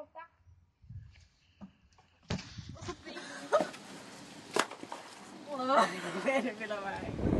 Dat. Oh, wil erbij.